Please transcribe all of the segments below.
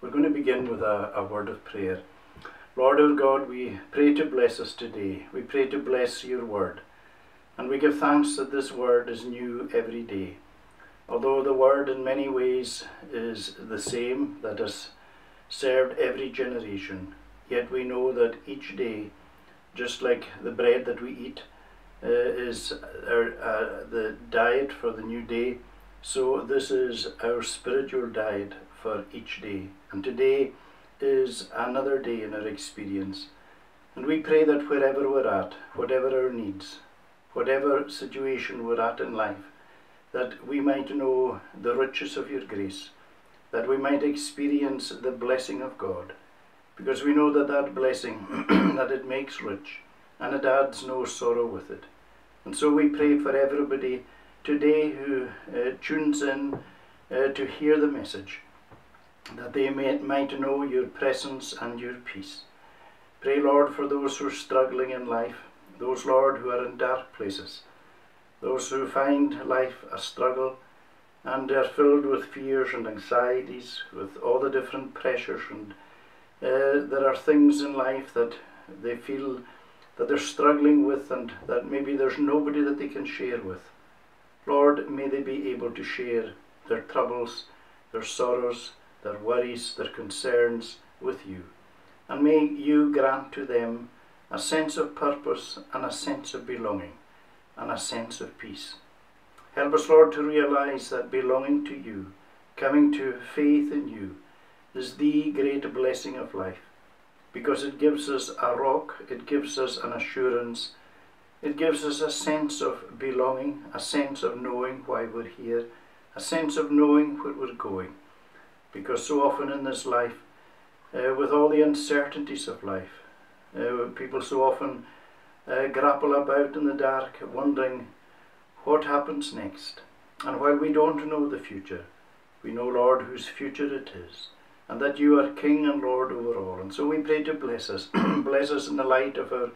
we're going to begin with a, a word of prayer. Lord our God, we pray to bless us today. We pray to bless your word. And we give thanks that this word is new every day. Although the word in many ways is the same that has served every generation, yet we know that each day, just like the bread that we eat uh, is our, uh, the diet for the new day, so this is our spiritual diet for each day. And today is another day in our experience. And we pray that wherever we're at, whatever our needs, whatever situation we're at in life, that we might know the riches of your grace, that we might experience the blessing of God, because we know that that blessing, that it makes rich, and it adds no sorrow with it. And so we pray for everybody today who uh, tunes in uh, to hear the message, that they may, might know your presence and your peace. Pray, Lord, for those who are struggling in life, those, Lord, who are in dark places, those who find life a struggle and are filled with fears and anxieties, with all the different pressures, and uh, there are things in life that they feel that they're struggling with, and that maybe there's nobody that they can share with. Lord, may they be able to share their troubles, their sorrows, their worries, their concerns with you. And may you grant to them a sense of purpose and a sense of belonging and a sense of peace. Help us, Lord, to realize that belonging to you, coming to faith in you, is the great blessing of life because it gives us a rock, it gives us an assurance, it gives us a sense of belonging, a sense of knowing why we're here, a sense of knowing where we're going. Because so often in this life, uh, with all the uncertainties of life, uh, people so often uh, grapple about in the dark, wondering what happens next. And while we don't know the future, we know, Lord, whose future it is, and that you are King and Lord over all. And so we pray to bless us, bless us in the light of our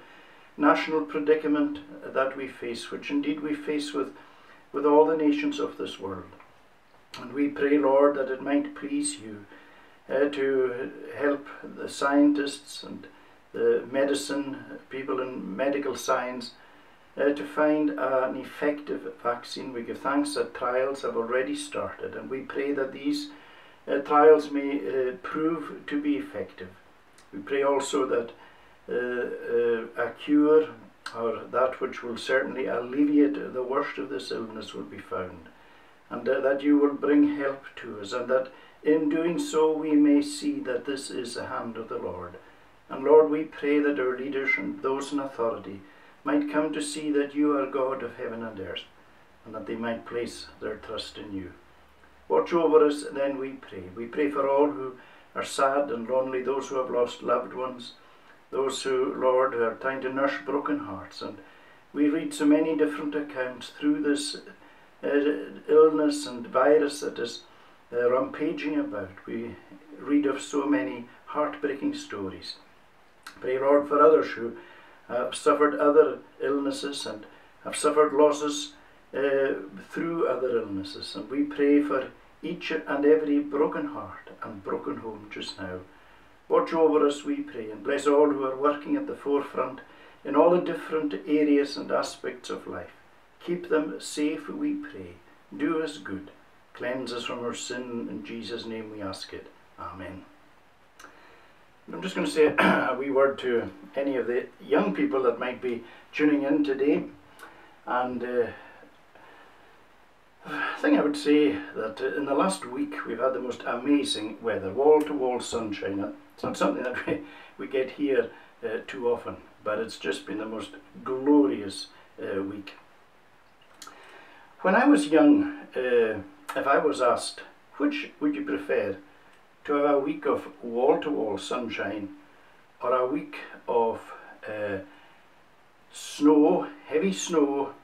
national predicament that we face, which indeed we face with, with all the nations of this world. And we pray, Lord, that it might please you uh, to help the scientists and the medicine people in medical science uh, to find an effective vaccine. We give thanks that trials have already started, and we pray that these uh, trials may uh, prove to be effective. We pray also that uh, uh, a cure or that which will certainly alleviate the worst of this illness will be found, and that you will bring help to us, and that in doing so we may see that this is the hand of the Lord. And Lord, we pray that our leaders and those in authority might come to see that you are God of heaven and earth, and that they might place their trust in you. Watch over us, then we pray. We pray for all who are sad and lonely, those who have lost loved ones, those who, Lord, are trying to nurse broken hearts. And we read so many different accounts through this illness and virus that is uh, rampaging about. We read of so many heartbreaking stories. Pray, Lord, for others who have suffered other illnesses and have suffered losses uh, through other illnesses. And we pray for each and every broken heart and broken home just now. Watch over us, we pray, and bless all who are working at the forefront in all the different areas and aspects of life. Keep them safe, we pray. Do us good. Cleanse us from our sin. In Jesus' name we ask it. Amen. I'm just going to say a wee word to any of the young people that might be tuning in today. And uh, I think I would say that uh, in the last week we've had the most amazing weather, wall to wall sunshine. It's not something that we, we get here uh, too often, but it's just been the most glorious uh, week. When I was young, uh, if I was asked, which would you prefer, to have a week of wall to wall sunshine or a week of uh, snow, heavy snow,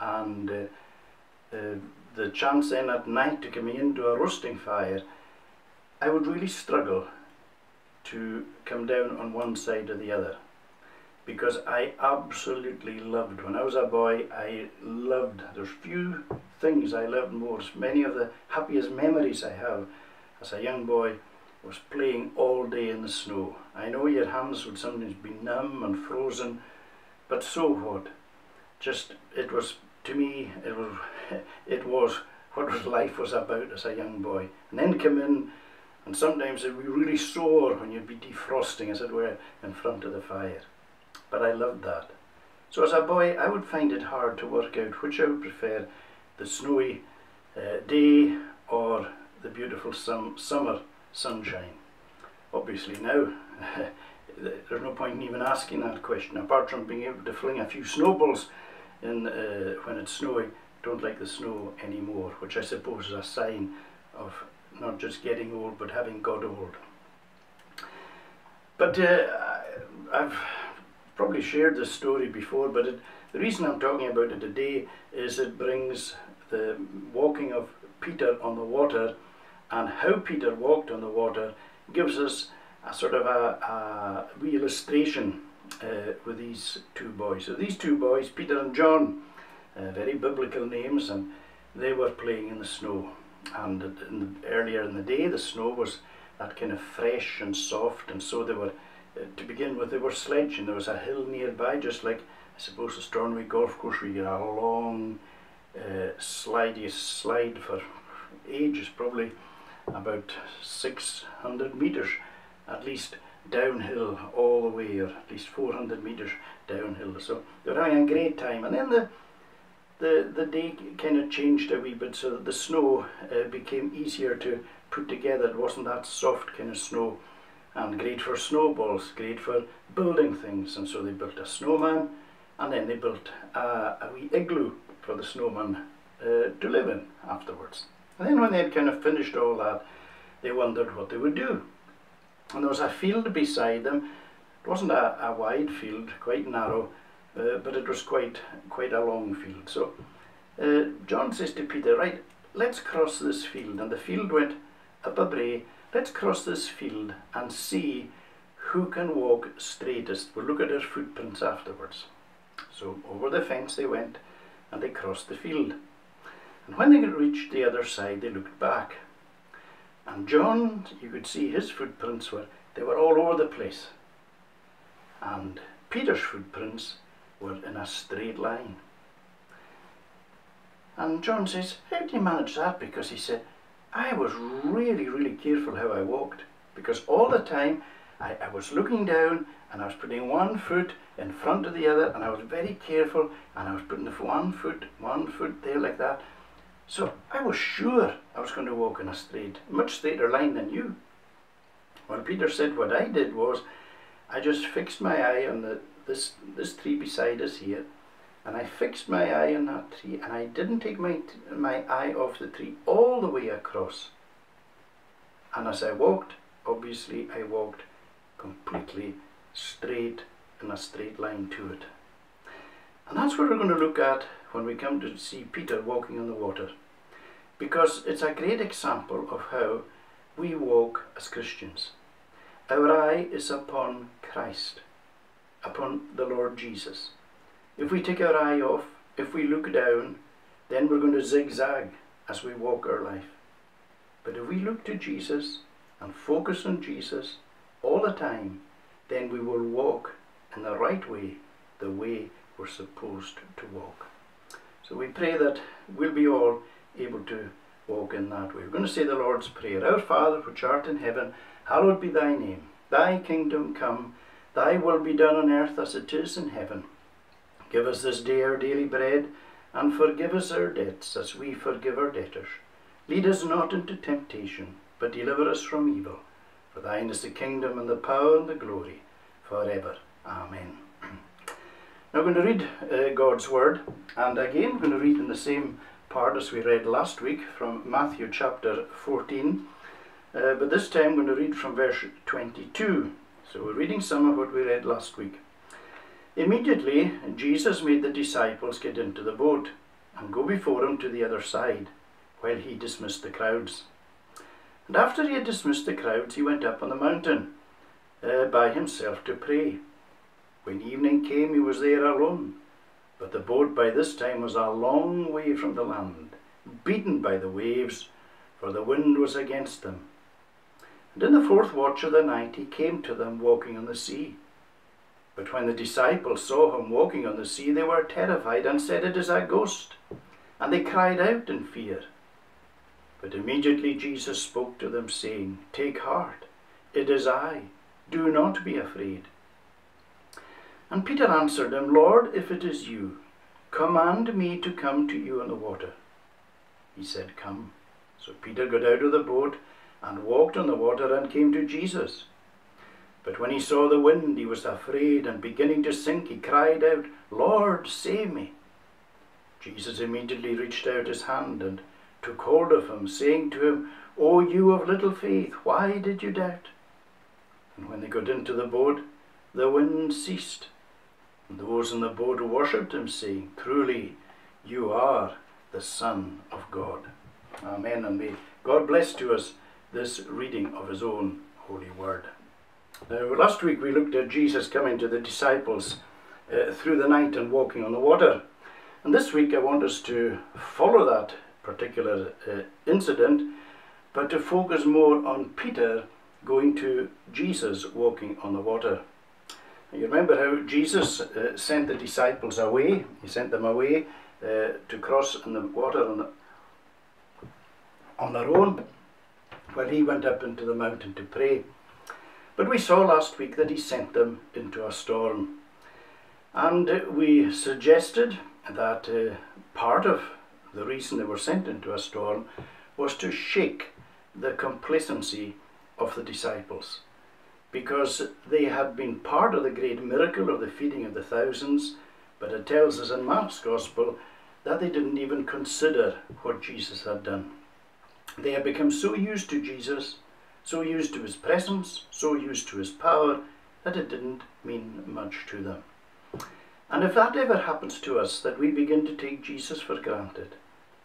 and uh, uh, the chance then at night to come into a roasting fire, I would really struggle to come down on one side or the other because I absolutely loved when I was a boy I loved there's few things I loved most many of the happiest memories I have as a young boy was playing all day in the snow. I know your hands would sometimes be numb and frozen, but so what? Just, it was, to me, it was, it was what life was about as a young boy. And then come in, and sometimes it would be really sore when you'd be defrosting, as it were, in front of the fire. But I loved that. So as a boy, I would find it hard to work out which I would prefer, the snowy uh, day or the beautiful sum summer sunshine. Obviously now, there's no point in even asking that question, apart from being able to fling a few snowballs in uh, when it's snowy, don't like the snow anymore, which I suppose is a sign of not just getting old, but having got old. But uh, I've probably shared this story before, but it, the reason I'm talking about it today is it brings the walking of Peter on the water and how Peter walked on the water gives us a sort of a, a illustration uh, with these two boys. So these two boys, Peter and John, uh, very biblical names, and they were playing in the snow. And in the, earlier in the day, the snow was that kind of fresh and soft, and so they were, to begin with, they were sledging. There was a hill nearby, just like I suppose the Stornoway Golf Course, where you get a long uh, slide, you slide for ages, probably about 600 metres at least downhill all the way, or at least 400 metres downhill. So they were having a great time. And then the the, the day kind of changed a wee bit so that the snow uh, became easier to put together. It wasn't that soft kind of snow and great for snowballs, great for building things. And so they built a snowman and then they built a, a wee igloo for the snowman uh, to live in afterwards. And then when they had kind of finished all that, they wondered what they would do. And there was a field beside them. It wasn't a, a wide field, quite narrow, uh, but it was quite quite a long field. So uh, John says to Peter, right, let's cross this field. And the field went up a brae. Let's cross this field and see who can walk straightest. We'll look at their footprints afterwards. So over the fence they went and they crossed the field. And when they reached the other side, they looked back. And John, you could see his footprints were, they were all over the place. And Peter's footprints were in a straight line. And John says, how did you manage that? Because he said, I was really, really careful how I walked. Because all the time I, I was looking down and I was putting one foot in front of the other and I was very careful and I was putting the one foot, one foot there like that. So I was sure I was going to walk in a straight, much straighter line than you. Well, Peter said what I did was I just fixed my eye on the this this tree beside us here and I fixed my eye on that tree and I didn't take my my eye off the tree all the way across. And as I walked obviously I walked completely straight in a straight line to it. And that's what we're going to look at when we come to see Peter walking on the water. Because it's a great example of how we walk as Christians. Our eye is upon Christ upon the Lord Jesus. If we take our eye off, if we look down, then we're going to zigzag as we walk our life. But if we look to Jesus and focus on Jesus all the time, then we will walk in the right way, the way we're supposed to walk. So we pray that we'll be all able to walk in that way. We're going to say the Lord's Prayer. Our Father, which art in heaven, hallowed be thy name. Thy kingdom come, Thy will be done on earth as it is in heaven. Give us this day our daily bread, and forgive us our debts as we forgive our debtors. Lead us not into temptation, but deliver us from evil. For thine is the kingdom and the power and the glory, for ever. Amen. Now we're going to read uh, God's Word, and again we're going to read in the same part as we read last week from Matthew chapter 14, uh, but this time we're going to read from verse 22 so we're reading some of what we read last week. Immediately, Jesus made the disciples get into the boat and go before him to the other side, while he dismissed the crowds. And after he had dismissed the crowds, he went up on the mountain uh, by himself to pray. When evening came, he was there alone, but the boat by this time was a long way from the land, beaten by the waves, for the wind was against them. And in the fourth watch of the night he came to them walking on the sea. But when the disciples saw him walking on the sea, they were terrified and said, It is a ghost. And they cried out in fear. But immediately Jesus spoke to them, saying, Take heart, it is I, do not be afraid. And Peter answered him, Lord, if it is you, command me to come to you on the water. He said, Come. So Peter got out of the boat and walked on the water and came to Jesus. But when he saw the wind, he was afraid, and beginning to sink, he cried out, Lord, save me. Jesus immediately reached out his hand and took hold of him, saying to him, O you of little faith, why did you doubt? And when they got into the boat, the wind ceased. And those in the boat worshipped him, saying, Truly, you are the Son of God. Amen. And may God bless to us this reading of his own holy word. Now, last week we looked at Jesus coming to the disciples uh, through the night and walking on the water. And this week I want us to follow that particular uh, incident, but to focus more on Peter going to Jesus walking on the water. You remember how Jesus uh, sent the disciples away, he sent them away uh, to cross in the water on, the, on their own while he went up into the mountain to pray. But we saw last week that he sent them into a storm. And uh, we suggested that uh, part of the reason they were sent into a storm was to shake the complacency of the disciples because they had been part of the great miracle of the feeding of the thousands, but it tells us in Mark's Gospel that they didn't even consider what Jesus had done. They had become so used to Jesus, so used to his presence, so used to his power, that it didn't mean much to them. And if that ever happens to us, that we begin to take Jesus for granted,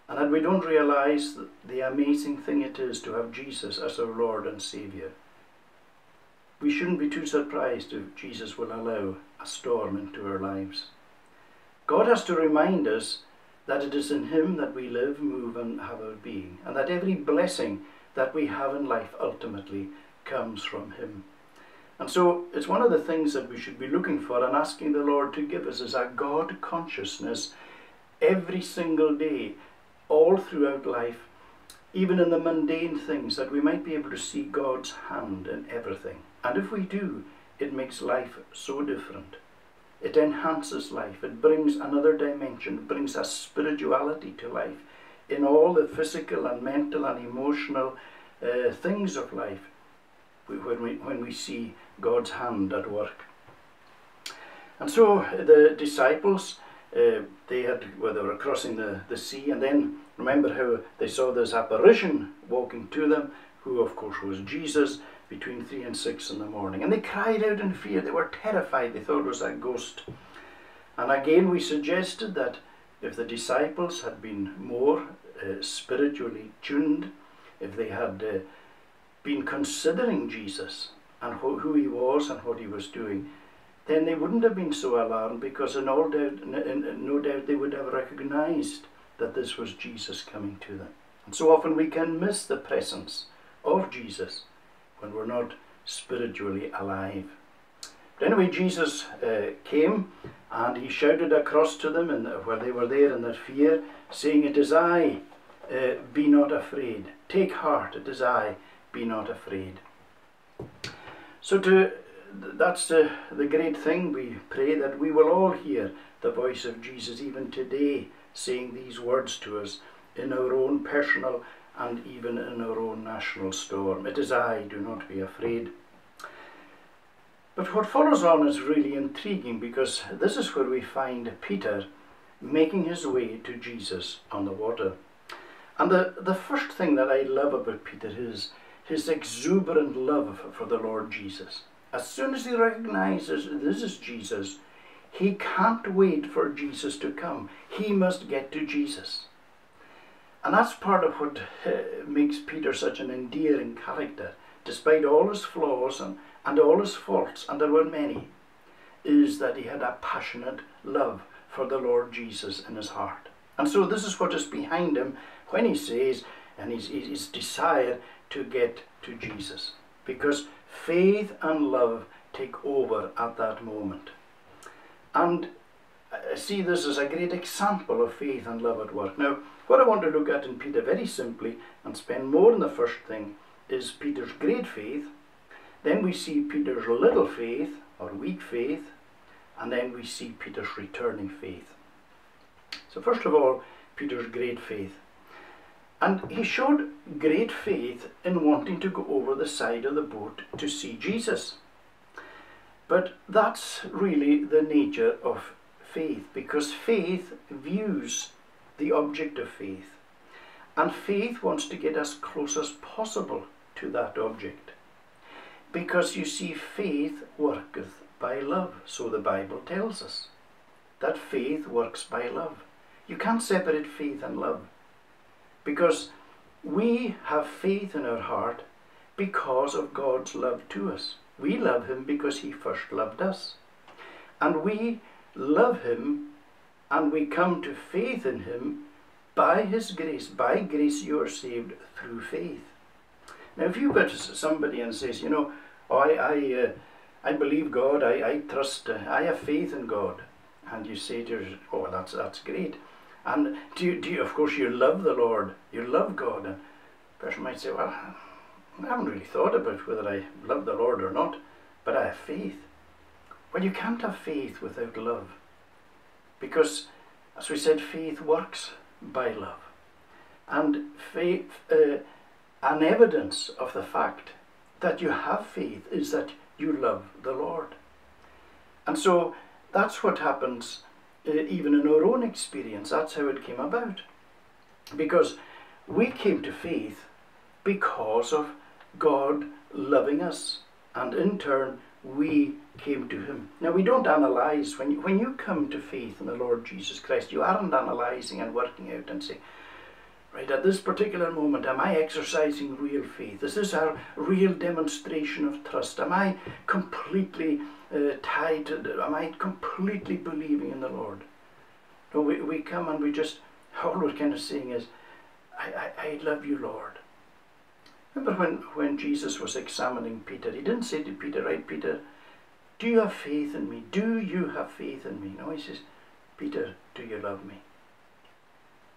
and that we don't realize the amazing thing it is to have Jesus as our Lord and Saviour, we shouldn't be too surprised if Jesus will allow a storm into our lives. God has to remind us that it is in Him that we live, move, and have our being, and that every blessing that we have in life ultimately comes from Him. And so it's one of the things that we should be looking for and asking the Lord to give us is a God consciousness every single day, all throughout life, even in the mundane things, that we might be able to see God's hand in everything. And if we do, it makes life so different. It enhances life. It brings another dimension. It brings a spirituality to life in all the physical and mental and emotional uh, things of life when we, when we see God's hand at work. And so the disciples, uh, they had, well, they were crossing the, the sea, and then remember how they saw this apparition walking to them, who of course was Jesus, between three and six in the morning. And they cried out in fear. They were terrified. They thought it was a ghost. And again, we suggested that if the disciples had been more uh, spiritually tuned, if they had uh, been considering Jesus and who, who he was and what he was doing, then they wouldn't have been so alarmed because in all doubt, in, no doubt they would have recognized that this was Jesus coming to them. And so often we can miss the presence of Jesus when we're not spiritually alive. Anyway, Jesus uh, came and he shouted across to them and while they were there in their fear, saying, It is I, uh, be not afraid. Take heart, it is I, be not afraid. So to that's the, the great thing. We pray that we will all hear the voice of Jesus even today saying these words to us in our own personal and even in our own national storm. It is I, do not be afraid. But what follows on is really intriguing because this is where we find Peter making his way to Jesus on the water. And the, the first thing that I love about Peter is his exuberant love for the Lord Jesus. As soon as he recognizes this is Jesus, he can't wait for Jesus to come. He must get to Jesus. And that's part of what uh, makes Peter such an endearing character, despite all his flaws and, and all his faults, and there were many, is that he had a passionate love for the Lord Jesus in his heart. And so this is what is behind him when he says, and his, his desire to get to Jesus. because faith and love take over at that moment. And I see this as a great example of faith and love at work. Now, what I want to look at in Peter very simply and spend more on the first thing is Peter's great faith. Then we see Peter's little faith or weak faith. And then we see Peter's returning faith. So, first of all, Peter's great faith. And he showed great faith in wanting to go over the side of the boat to see Jesus. But that's really the nature of faith, because faith views the object of faith. And faith wants to get as close as possible to that object. Because you see, faith worketh by love, so the Bible tells us. That faith works by love. You can't separate faith and love. Because we have faith in our heart because of God's love to us. We love Him because He first loved us. And we love Him and we come to faith in Him by His grace. By grace you are saved through faith. Now, if you go to somebody and says, you know, I, I, uh, I believe God, I, I trust, uh, I have faith in God, and you say to yourself, oh, that's, that's great. And do you, do you, of course, you love the Lord, you love God. And a person might say, well, I haven't really thought about whether I love the Lord or not, but I have faith. Well, you can't have faith without love. Because, as we said, faith works by love. And faith, uh, an evidence of the fact that you have faith is that you love the Lord. And so that's what happens uh, even in our own experience. That's how it came about. Because we came to faith because of God loving us, and in turn, we came to Him. Now, we don't analyze. When you, when you come to faith in the Lord Jesus Christ, you aren't analyzing and working out and say, right, at this particular moment, am I exercising real faith? Is this a real demonstration of trust? Am I completely uh, tied to, am I completely believing in the Lord? No, we, we come and we just, all we're kind of saying is, I, I, I love you, Lord. Remember when, when Jesus was examining Peter, he didn't say to Peter, right, Peter, do you have faith in me? Do you have faith in me? No, he says, Peter, do you love me?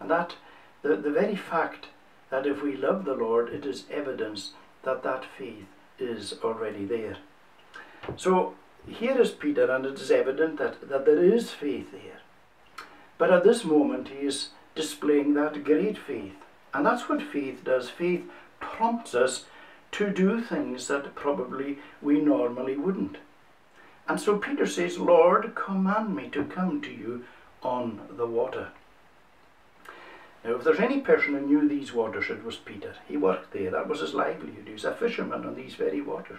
And that, the, the very fact that if we love the Lord, it is evidence that that faith is already there. So here is Peter, and it is evident that, that there is faith there. But at this moment, he is displaying that great faith. And that's what faith does. Faith prompts us to do things that probably we normally wouldn't. And so Peter says, Lord, command me to come to you on the water. Now, if there's any person who knew these waters, it was Peter. He worked there. That was his livelihood. He was a fisherman on these very waters.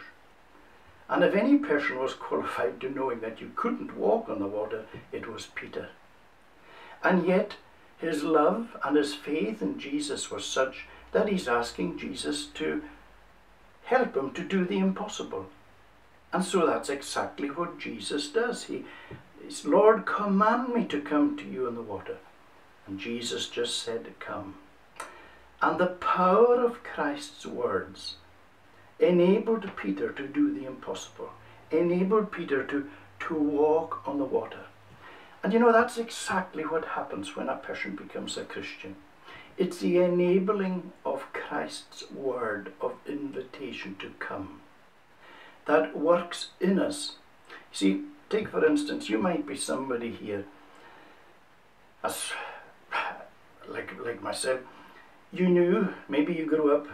And if any person was qualified to knowing that you couldn't walk on the water, it was Peter. And yet, his love and his faith in Jesus was such that he's asking Jesus to help him to do the impossible. And so that's exactly what Jesus does. He says, Lord, command me to come to you in the water. And Jesus just said, Come. And the power of Christ's words enabled Peter to do the impossible, enabled Peter to, to walk on the water. And you know, that's exactly what happens when a person becomes a Christian. It's the enabling of Christ's word of invitation to come that works in us. See, take for instance, you might be somebody here, like like myself. You knew, maybe you grew up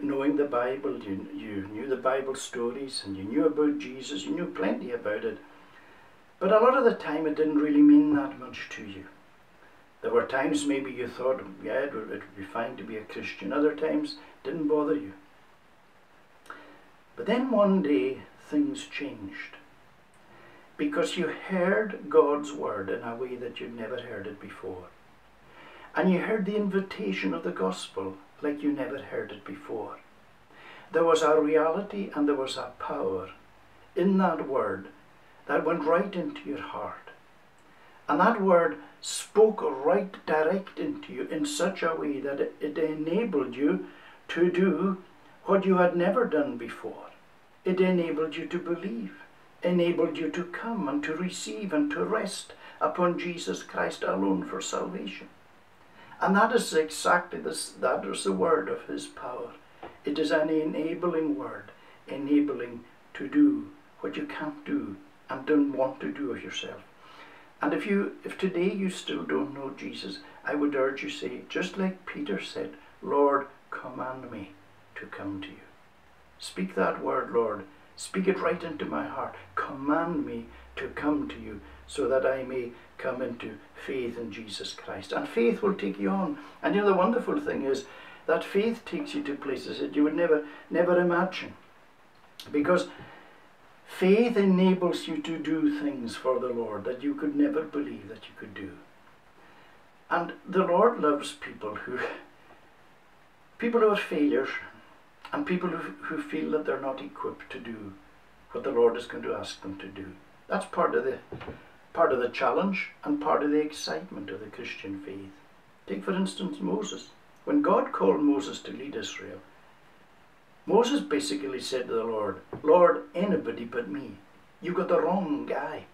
knowing the Bible, you, you knew the Bible stories, and you knew about Jesus, you knew plenty about it. But a lot of the time it didn't really mean that much to you. There were times maybe you thought, yeah, it would, it would be fine to be a Christian. Other times didn't bother you. But then one day things changed. Because you heard God's word in a way that you'd never heard it before. And you heard the invitation of the gospel like you never heard it before. There was a reality and there was a power in that word that went right into your heart. And that word spoke right direct into you in such a way that it, enabled you to do what you had never done before. It enabled you to believe, enabled you to come and to receive and to rest upon Jesus Christ alone for salvation. And that is exactly this, that is the word of his power. It is an enabling word, enabling to do what you can't do and don't want to do of yourself. And if you if today you still don't know Jesus, I would urge you say, just like Peter said, Lord, command me to come to you. Speak that word, Lord. Speak it right into my heart. Command me to come to you so that I may come into faith in Jesus Christ. And faith will take you on. And you know the wonderful thing is that faith takes you to places that you would never never imagine. Because faith enables you to do things for the Lord that you could never believe that you could do. And the Lord loves people who people who are failures and people who, who feel that they're not equipped to do what the Lord is going to ask them to do. That's part of the part of the challenge and part of the excitement of the Christian faith. Take for instance Moses. When God called Moses to lead Israel, Moses basically said to the Lord, Lord, anybody but me. You got the wrong guy.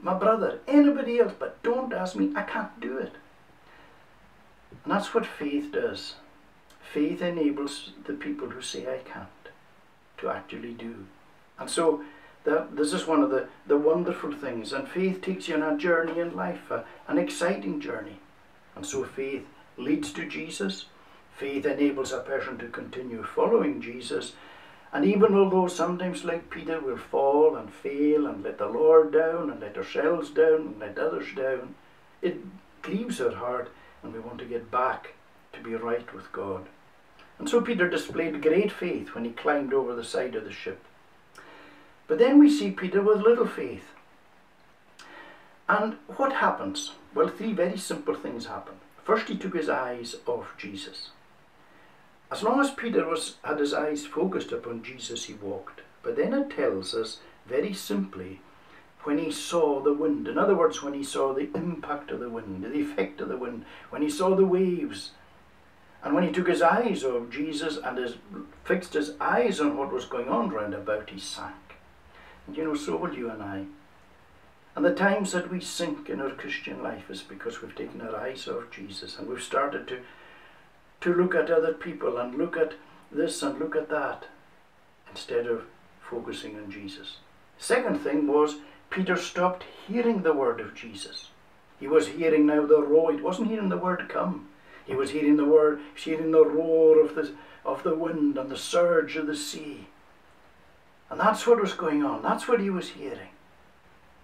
My brother, anybody else, but don't ask me. I can't do it. And that's what faith does. Faith enables the people who say I can't to actually do. And so that this is one of the, the wonderful things. And faith takes you on a journey in life, a, an exciting journey. And so faith leads to Jesus. Faith enables a person to continue following Jesus. And even although sometimes, like Peter, we'll fall and fail and let the Lord down and let ourselves down and let others down, it grieves our heart and we want to get back to be right with God. And so Peter displayed great faith when he climbed over the side of the ship. But then we see Peter with little faith. And what happens? Well, three very simple things happen. First, he took his eyes off Jesus. As long as Peter was, had his eyes focused upon Jesus, he walked. But then it tells us very simply when he saw the wind. In other words, when he saw the impact of the wind, the effect of the wind, when he saw the waves, and when he took his eyes off Jesus and his, fixed his eyes on what was going on round about, he sank. You know, so will you and I. And the times that we sink in our Christian life is because we've taken our eyes off Jesus and we've started to, to look at other people and look at this and look at that instead of focusing on Jesus. Second thing was Peter stopped hearing the word of Jesus. He was hearing now the roar. He wasn't hearing the word come. He was hearing the word, hearing the roar of the, of the wind and the surge of the sea. And that's what was going on. That's what he was hearing.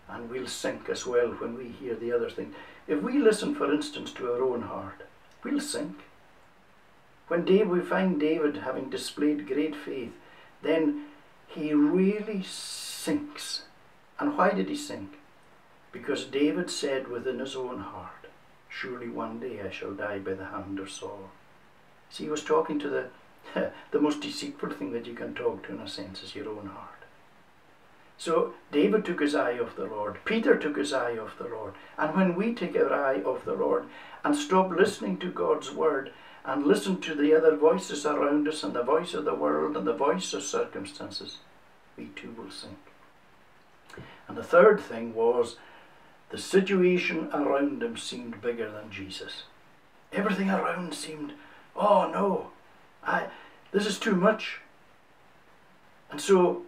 And we'll sink as well when we hear the other thing. If we listen, for instance, to our own heart, we'll sink. When Dave, we find David having displayed great faith, then he really sinks and why did he sink? Because David said within his own heart, Surely one day I shall die by the hand of Saul. See, he was talking to the, the most deceitful thing that you can talk to in a sense is your own heart. So David took his eye off the Lord. Peter took his eye off the Lord. And when we take our eye off the Lord and stop listening to God's word and listen to the other voices around us and the voice of the world and the voice of circumstances, we too will sink. And the third thing was the situation around him seemed bigger than Jesus. Everything around seemed, oh no, I, this is too much. And so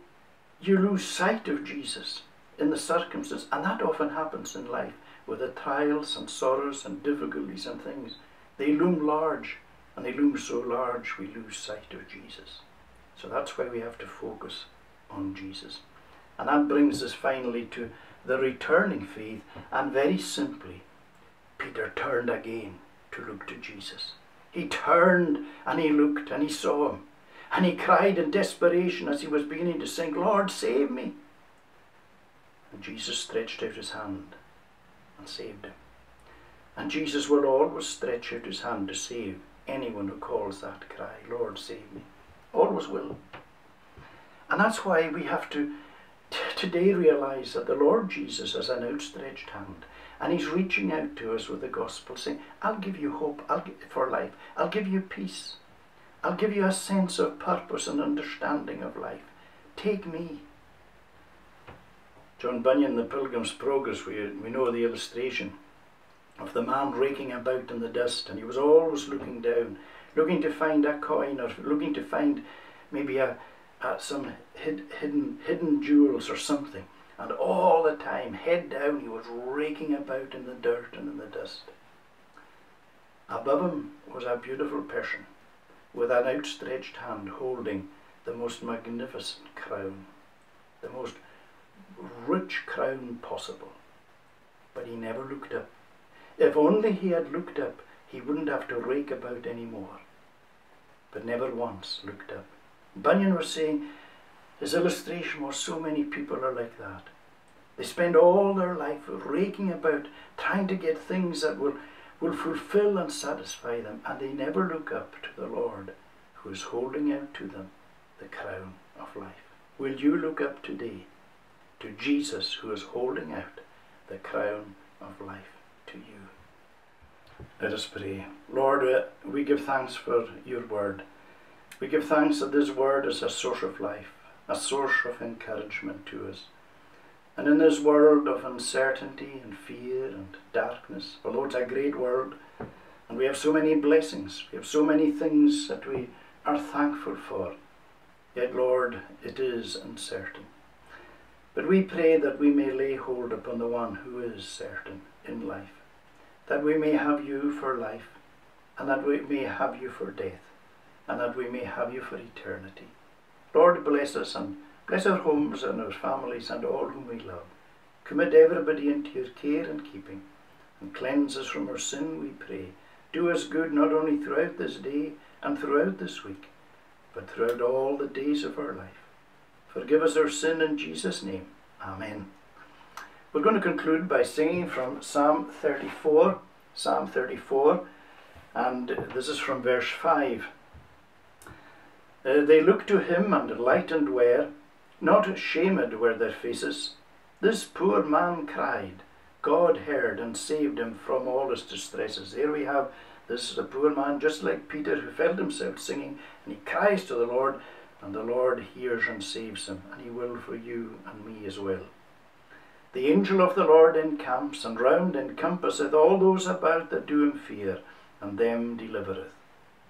you lose sight of Jesus in the circumstances, and that often happens in life with the trials and sorrows and difficulties and things. They loom large, and they loom so large we lose sight of Jesus. So that's why we have to focus on Jesus. And that brings us finally to the returning faith. And very simply, Peter turned again to look to Jesus. He turned and he looked and he saw him. And he cried in desperation as he was beginning to sink, Lord, save me. And Jesus stretched out his hand and saved him. And Jesus will always stretch out his hand to save anyone who calls that cry, Lord, save me. Always will. And that's why we have to today realize that the Lord Jesus has an outstretched hand and he's reaching out to us with the gospel saying, I'll give you hope I'll give, for life. I'll give you peace. I'll give you a sense of purpose and understanding of life. take me. John Bunyan, The Pilgrim's Progress, we, we know the illustration of the man raking about in the dust, and he was always looking down, looking to find a coin or looking to find maybe a, a some hid, hidden hidden jewels or something. And all the time, head down, he was raking about in the dirt and in the dust. Above him was a beautiful person with an outstretched hand holding the most magnificent crown, the most rich crown possible. But he never looked up. If only he had looked up, he wouldn't have to rake about any more. But never once looked up. Bunyan was saying his illustration was so many people are like that. They spend all their life raking about, trying to get things that will, will fulfill and satisfy them, and they never look up to the Lord who is holding out to them the crown of life. Will you look up today to Jesus who is holding out the crown of life to you? Let us pray. Lord, we give thanks for your word. We give thanks that this word is a source of life, a source of encouragement to us. And in this world of uncertainty and fear and darkness, although it's a great world, and we have so many blessings, we have so many things that we are thankful for, yet, Lord, it is uncertain. But we pray that we may lay hold upon the one who is certain in life, that we may have you for life, and that we may have you for death, and that we may have you for eternity. Lord, bless us and bless our homes and our families and all whom we love. Commit everybody into your care and keeping, and cleanse us from our sin, we pray. Do us good not only throughout this day and throughout this week, but throughout all the days of our life. Forgive us our sin in Jesus' name. Amen. We're going to conclude by singing from Psalm 34. Psalm 34, and this is from verse 5. Uh, they looked to him and lightened were, not shamed were their faces. This poor man cried. God heard and saved him from all his distresses. Here we have this is a poor man just like Peter who felt himself singing, and he cries to the Lord, and the Lord hears and saves him, and he will for you and me as well. The angel of the Lord encamps, and round encompasseth all those about that do him fear, and them delivereth.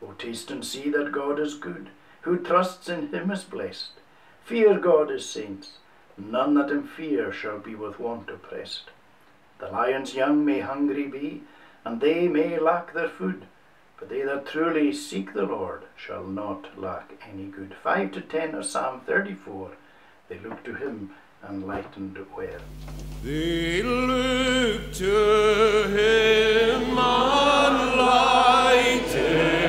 O taste and see that God is good. Who trusts in him is blessed. Fear God his saints. None that in fear shall be with want oppressed. The lion's young may hungry be, and they may lack their food, but they that truly seek the Lord shall not lack any good. 5 to 10 of Psalm 34. They look to him and lightened were. They look to him and lightened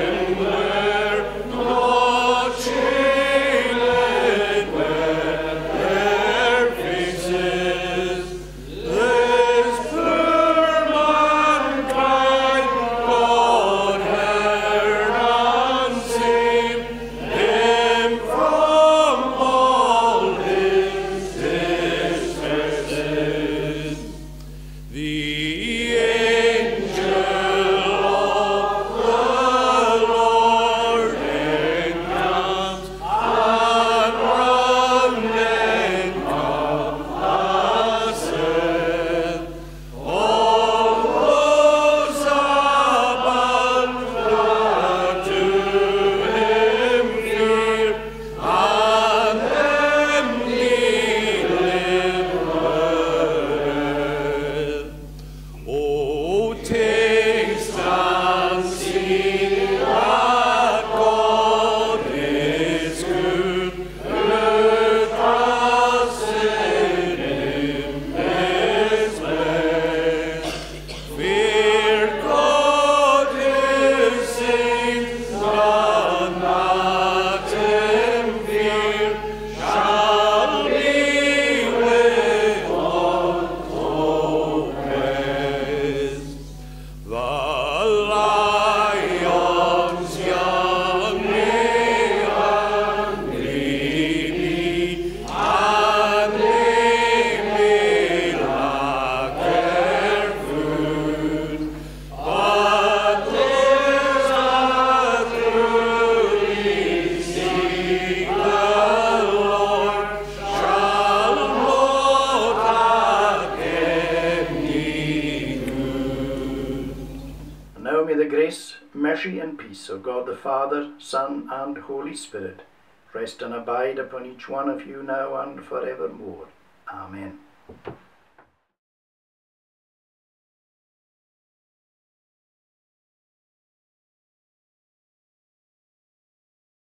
Son, and Holy Spirit rest and abide upon each one of you now and forevermore.